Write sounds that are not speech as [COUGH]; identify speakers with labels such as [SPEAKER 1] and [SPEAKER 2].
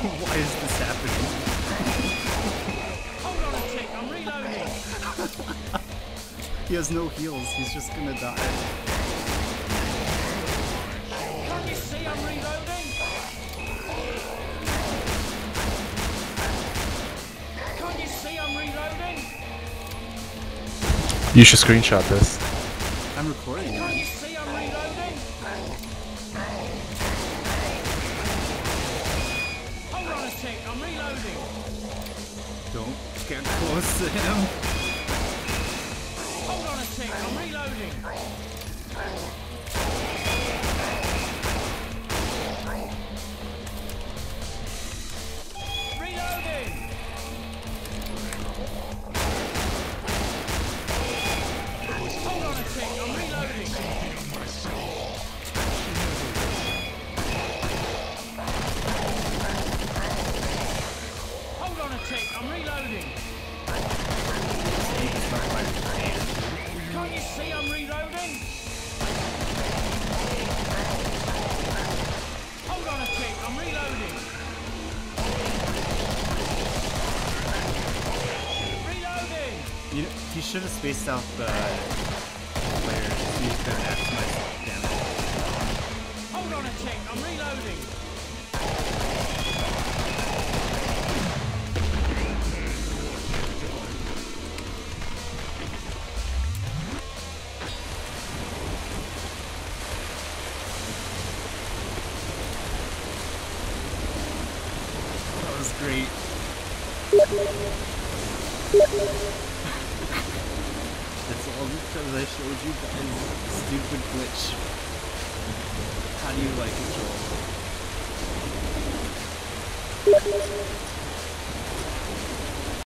[SPEAKER 1] Why is this happening?
[SPEAKER 2] Hold on a tick, I'm reloading. [LAUGHS]
[SPEAKER 1] He has no heals. He's just gonna die.
[SPEAKER 2] Can't you see I'm reloading? Can't you see I'm reloading?
[SPEAKER 3] You should screenshot this.
[SPEAKER 1] I'm recording
[SPEAKER 2] Hold on a tick, I'm reloading.
[SPEAKER 1] Don't get close to him.
[SPEAKER 2] Hold on a tick, I'm. Reloading. Reloading. Can't you see I'm reloading? Hold on a tick, I'm reloading. Reloading!
[SPEAKER 1] You he should have spaced out the players you could maximize damage. Great. It's all because I showed you guys stupid glitch. How do you like it, Joel?